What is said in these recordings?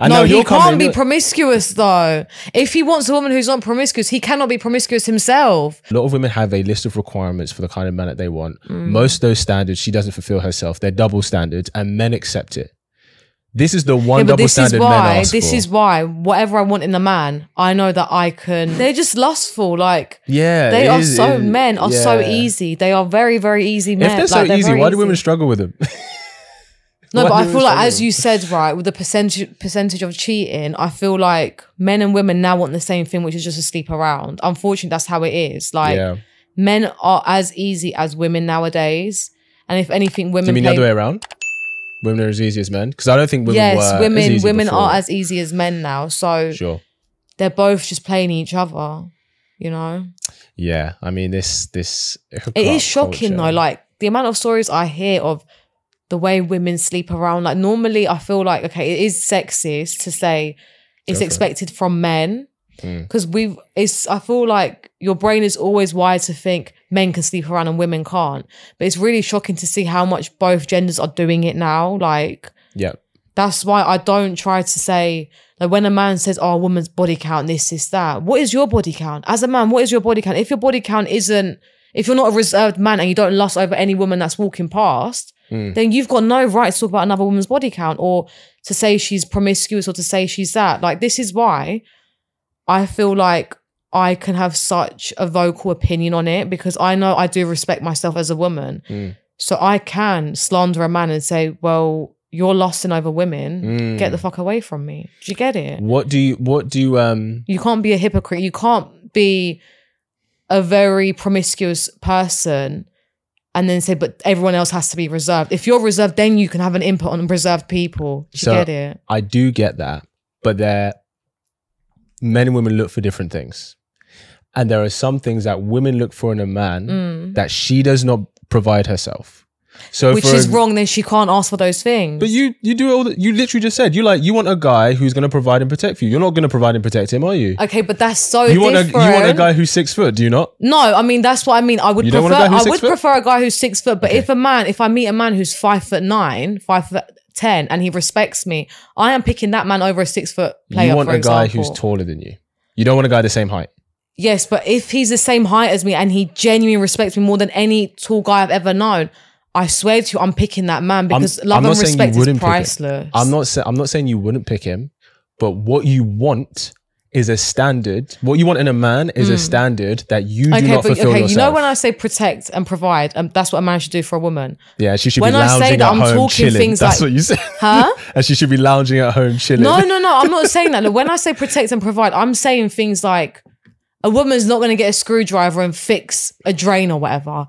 I no, know he can't be promiscuous though. If he wants a woman who's not promiscuous, he cannot be promiscuous himself. A lot of women have a list of requirements for the kind of man that they want. Mm. Most of those standards she doesn't fulfill herself. They're double standards, and men accept it. This is the one Yeah, double this is standard men why. This for. is why. Whatever I want in a man, I know that I can. They're just lustful. Like yeah, they are is- so. men are so easy. They are very, very easy men. If they're so Like, easy, why do easy. women struggle with them? No, but I feel like, as you said, right, with the percentage percentage of cheating, I feel like men and women now want the same thing, which is just to sleep around. Unfortunately, that's how it is. Like yeah. men are as easy as women nowadays, and if anything, Do women you mean the play- other way around? Women are as easy as men? Because I don't think women yes, were as women easy women before. are as easy as men now. So sure. they're both just playing each other. You know, Yeah, I mean this this it is shocking though. Like the amount of stories I hear of the way women sleep around. Like normally, I feel like okay, it is sexist to say it's expected from men Mm. because we've. It's. I feel like your brain is always wired to think men can sleep around and women can't. But it's really shocking to see how much both genders are doing it now. Like yeah, that's why I don't try to say like when a man says, "Oh, a woman's body count, this, this, that." What is your body count as a man? What is your body count? If your body count isn't, if you're not a reserved man and you don't lust over any woman that's walking past, Mm. then you've got no right to talk about another woman's body count or to say she's promiscuous or to say she's that. Like this is why I feel like I can have such a vocal opinion on it because I know I do respect myself as a woman. Mm. So I can slander a man and say, well, you're lusting over women. Mm. Get the fuck away from me. Do you get it? What do you what do you um You can't be a hypocrite. You can't be a very promiscuous person and then say, but everyone else has to be reserved. If you're reserved, then you can have an input on reserved people. Do you So- get it? I do get that, but there men and women look for different things. And there are some things that women look for in a man mm. that she does not provide herself. So. Which is a- wrong, then she can't ask for those things. But you you do all that you literally just said you like you want a guy who's going to provide and protect for you. You're not going to provide and protect him, are you? okay, but that's so you want a you want a guy who's six foot, do you not? No, I mean that's what I mean. I would You don't want a prefer. I would foot? prefer a guy who's six foot. But if a man, if I meet a man who's five foot nine, five foot ten, and he respects me, I am picking that man over a six foot player. you want a guy example. who's taller than you. You don't want a guy the same height. Yes, but if he's the same height as me and he genuinely respects me more than any tall guy I've ever known, I swear to you, I'm picking that man I'm- because love I'm and saying respect is wouldn't pick him. priceless. I'm not sa- I'm not saying you wouldn't pick him, but what you want is a standard. What you want in a man is a standard that you do Mm. Okay, not but fulfill okay, yourself. you know when I say protect and provide, um, that's what a man should do for a woman. yeah, she should when be I say lounging that, at I'm home talking chilling. things That's like- what you said. Huh? and she should be lounging at home chilling. No, no, no. I'm not saying that. Look, When I say protect and provide, I'm saying things like a woman's not going to get a screwdriver and fix a drain or whatever.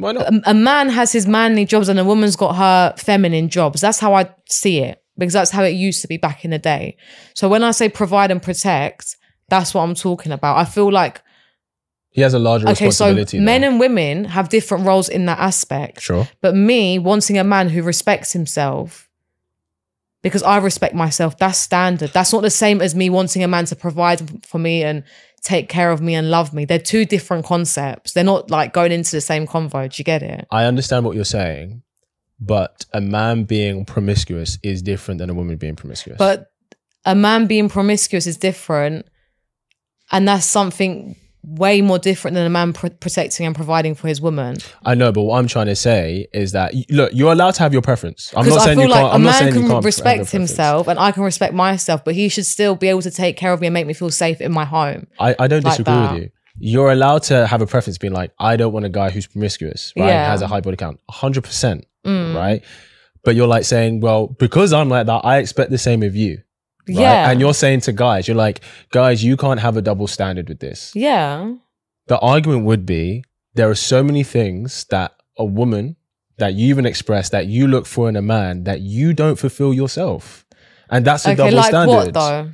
Why not? A, a man has his manly jobs and a woman's got her feminine jobs. That's how I see it because that's how it used to be back in the day. So when I say provide and protect, that's what I'm talking about. I feel like He has a larger okay, so responsibility. men and women have different roles in that aspect. sure. But me wanting a man who respects himself because I respect myself, that's standard. That's not the same as me wanting a man to provide for me and take care of me and love me. They're two different concepts. They're not like going into the same convo. Do you get it? I understand what you're saying, but a man being promiscuous is different than a woman being promiscuous. But a man being promiscuous is different. And that's something way more different than a man pr- protecting and providing for his woman. I know, but what I'm trying to say is that look, you're allowed to have your preference. I'm not I saying feel you like can't. a I'm not man saying you can can't respect himself and I can respect myself, but he should still be able to take care of me and make me feel safe in my home. I, I don't like disagree that. with you. You're allowed to have a preference, being like, I don't want a guy who's promiscuous, right? Yeah. Has a high body count, hundred percent, Mm. right? But you're like saying, well, because I'm like that, I expect the same of you. Right? Yeah. And you're saying to guys, you're like, guys, you can't have a double standard with this. yeah. The argument would be there are so many things that a woman that you even express that you look for in a man that you don't fulfill yourself. And that's a Okay, double like standard. what though?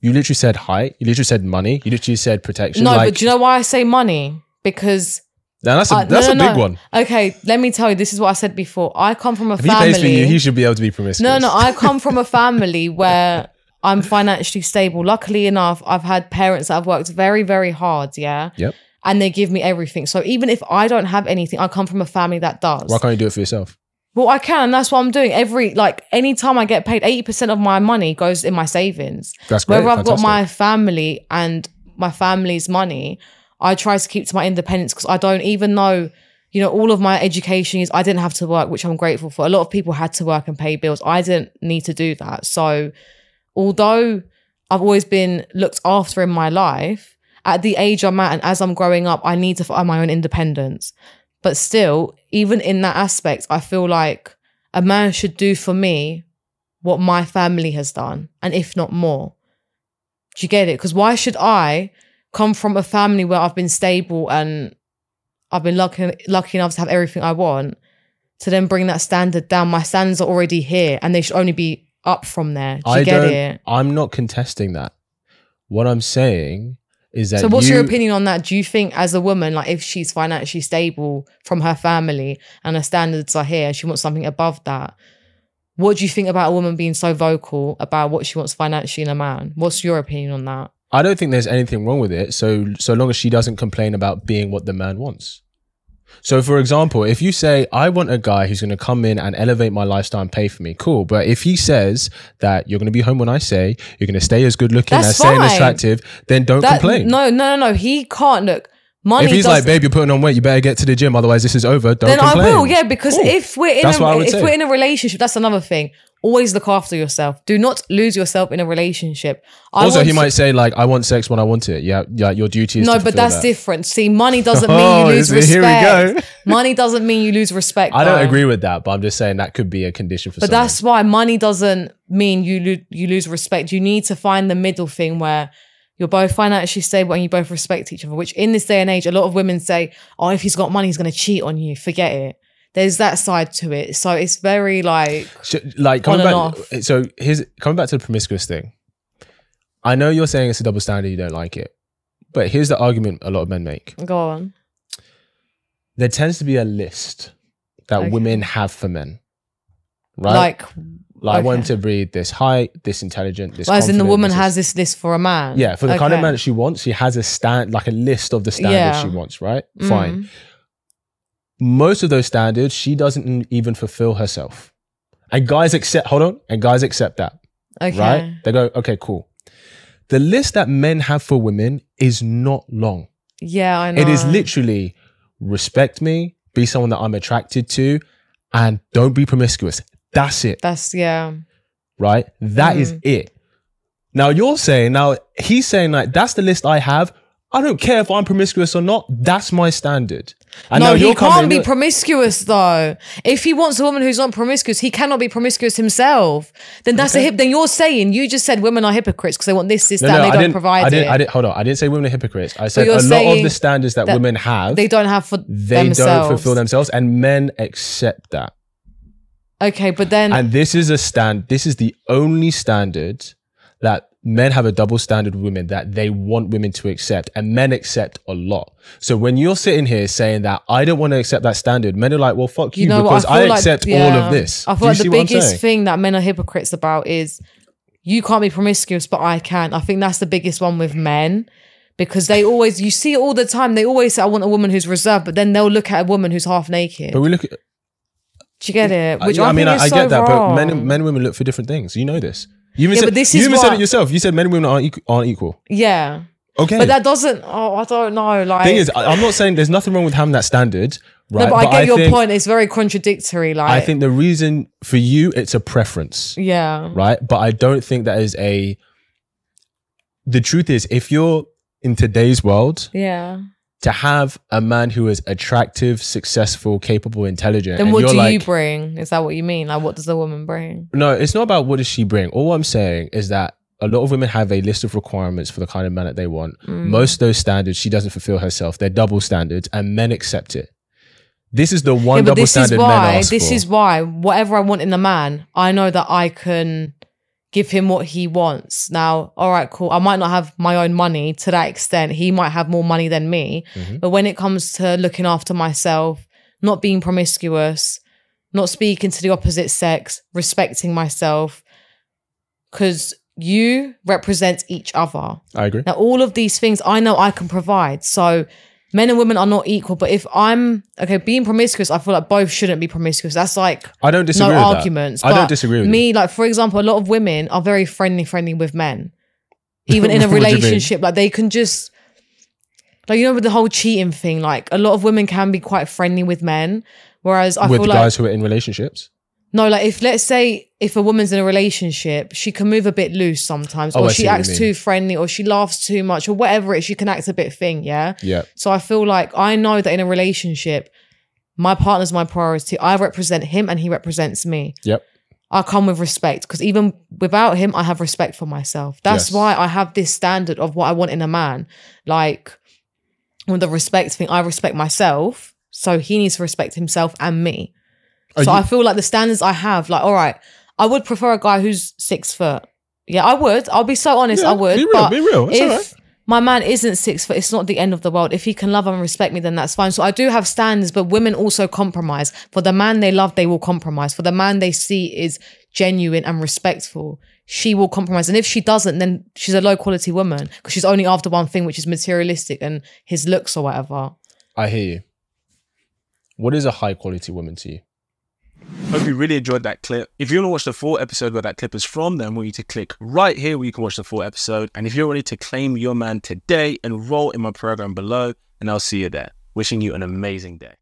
You literally said height, you literally said money, you literally said protection. No, like, but do you know why I say money? Because now that's a, uh, that's no, a no. big one. Okay, let me tell you. This is what I said before. I come from a If he pays for you, family. he should be able to be promiscuous. No, no, I come from a family where I'm financially stable. Luckily enough, I've had parents that have worked very, very hard. Yeah. Yep. And they give me everything. So even if I don't have anything, I come from a family that does. Why can't you do it for yourself? Well, I can, and that's what I'm doing. Every like anytime I get paid, 80% of my money goes in my savings. That's great. Whether I've got my family and my family's money, I try to keep to my independence because I don't even know, you know, all of my education is I didn't have to work, which I'm grateful for. A lot of people had to work and pay bills. I didn't need to do that. So although I've always been looked after in my life, at the age I'm at and as I'm growing up, I need to find my own independence. But still, even in that aspect, I feel like a man should do for me what my family has done, and if not more. Do you get it? Because why should I come from a family where I've been stable and I've been lucky lucky enough to have everything I want to then bring that standard down? My standards are already here, and they should only be up from there. Do you I get don't. it? I'm not contesting that. What I'm saying is that. So, what's you, your opinion on that? Do you think, as a woman, like if she's financially stable from her family and her standards are here, she wants something above that? What do you think about a woman being so vocal about what she wants financially in a man? What's your opinion on that? I don't think there's anything wrong with it. So so long as she doesn't complain about being what the man wants. So for example, if you say I want a guy who's going to come in and elevate my lifestyle and pay for me, cool. But if he says that you're going to be home when I say, you're going to stay as good looking, That's as staying fine. attractive, then don't That complain. no, no, no, no. He can't look. Money. if he's like, babe, you're putting on weight, you better get to the gym, otherwise this is over. Don't then complain. I will. Yeah, because Cool. if we're in That's what I a would if say. we're in a relationship, that's another thing. Always look after yourself. Do not lose yourself in a relationship. I also, want he to- might say like, "I want sex when I want it." Yeah, yeah. Your duty is No, to but fulfill that's that. different. See, money doesn't mean Oh, you lose is it- here we respect. go. money doesn't mean you lose respect. I don't though. agree with that, but I'm just saying that could be a condition for. But someone. that's why money doesn't mean you lo- you lose respect. You need to find the middle thing where you're both financially stable and you both respect each other. Which in this day and age, a lot of women say, "Oh, if he's got money, he's going to cheat on you." Forget it. There's that side to it. So it's very like Sh- like coming On and back. So here's coming back to the promiscuous thing. I know you're saying it's a double standard. You don't like it, but here's the argument a lot of men make. go on. There tends to be a list that Okay. women have for men, right? Like, Like, I want him to breed this height, this intelligent, this. as in the woman has is- this list for a man. Yeah, for the kind of man that she wants, she has a stand like a list of the standards Yeah. she wants. Right? Mm. Fine. Most of those standards, she doesn't even fulfill herself, and guys accept. Hold on, and guys accept that. Okay. right? They go, okay, cool. The list that men have for women is not long. Yeah, I know. It is literally respect me, be someone that I'm attracted to, and don't be promiscuous. That's it, That's yeah. right? That is Mm. it. Now you're saying, now he's saying like that's the list I have. I don't care if I'm promiscuous or not. That's my standard. And no, he can't be promiscuous though. If he wants a woman who's not promiscuous, he cannot be promiscuous himself. Then that's a hip. Then you're saying you just said women are hypocrites because they want this, this, No, that, no, and I they don't provide I didn't, it. I didn't, hold on. I didn't say women are hypocrites. I said a lot of the standards that, that women have, they don't have for they themselves. don't fulfill themselves, and men accept that. Okay, but then And this is a stand. This is the only standard that men have a double standard with women that they want women to accept, and men accept a lot. So when you're sitting here saying that I don't want to accept that standard, men are like, "Well, fuck you,", you know because? I, feel like- accept all of this. I feel like the biggest thing that men are hypocrites about is you can't be promiscuous, but I can. I think that's the biggest one with men. Because they always, you see it all the time. They always say, "I want a woman who's reserved," but then they'll look at a woman who's half naked. But we look. At, Do you get it? Which I, I, mean, I, I so get that, wrong. but men, men and women look for different things. You know this. You even Yeah, said, but this you is even said it yourself. You said men and women aren't equal. Aren't equal. Yeah. Okay. But that doesn't. Oh, I don't know. Like, thing is, I, I'm not saying there's nothing wrong with having that standard, right? no, but, I get your think, point. It's very contradictory. Like, I think the reason for you, it's a preference. yeah, right? But I don't think that is a. The truth is, if you're in today's world, yeah. To have a man who is attractive, successful, capable, intelligent, Then and what do like, you bring? Is that what you mean? Like, what does the woman bring? no, it's not about what does she bring. All I'm saying is that a lot of women have a list of requirements for the kind of man that they want. Mm. Most of those standards, she doesn't fulfill herself. They're double standards, and men accept it. This is the one Yeah, double this is standard men why. This for. is why. Whatever I want in the man, I know that I can give him what he wants. Now, all right, cool. I might not have my own money to that extent. He might have more money than me. Mhm. But when it comes to looking after myself, not being promiscuous, not speaking to the opposite sex, respecting myself, because you represent each other. I agree. Now, all of these things I know I can provide. So men and women are not equal. But if I'm okay, being promiscuous, I feel like both shouldn't be promiscuous. That's like I don't disagree no with that. arguments. I don't disagree with me. Like for example, a lot of women are very friendly, friendly with men, even in a What do you mean? relationship. Like they can just. Like you know, with the whole cheating thing, like a lot of women can be quite friendly with men, whereas I with feel like guys who are in relationships. No, like if let's say if a woman's in a relationship, she can move a bit loose sometimes, Oh, or I she what you acts mean. too friendly, or she laughs too much, or whatever it is, she can act a bit thing, yeah. Yeah. So I feel like I know that in a relationship, my partner's my priority. I represent him and he represents me. Yep. I come with respect because even without him, I have respect for myself. That's Yes. why I have this standard of what I want in a man. Like with the respect thing, I respect myself. So he needs to respect himself and me. Are so you- I feel like the standards I have, like, all right, I would prefer a guy who's six foot. Yeah, I would. I'll be so honest, Yeah, I would. be real, but be real. It's if alright. my man isn't six foot, it's not the end of the world. If he can love and respect me, then that's fine. So I do have standards, but women also compromise. For the man they love, they will compromise. For the man they see is genuine and respectful, she will compromise. And if she doesn't, then she's a low quality woman because she's only after one thing, which is materialistic and his looks or whatever. I hear you. What is a high quality woman to you? Hope you really enjoyed that clip. If you want to watch the full episode where that clip is from, then want you to click right here where you can watch the full episode. And if you're ready to claim your man today, enroll in my program below, and I'll see you there. Wishing you an amazing day.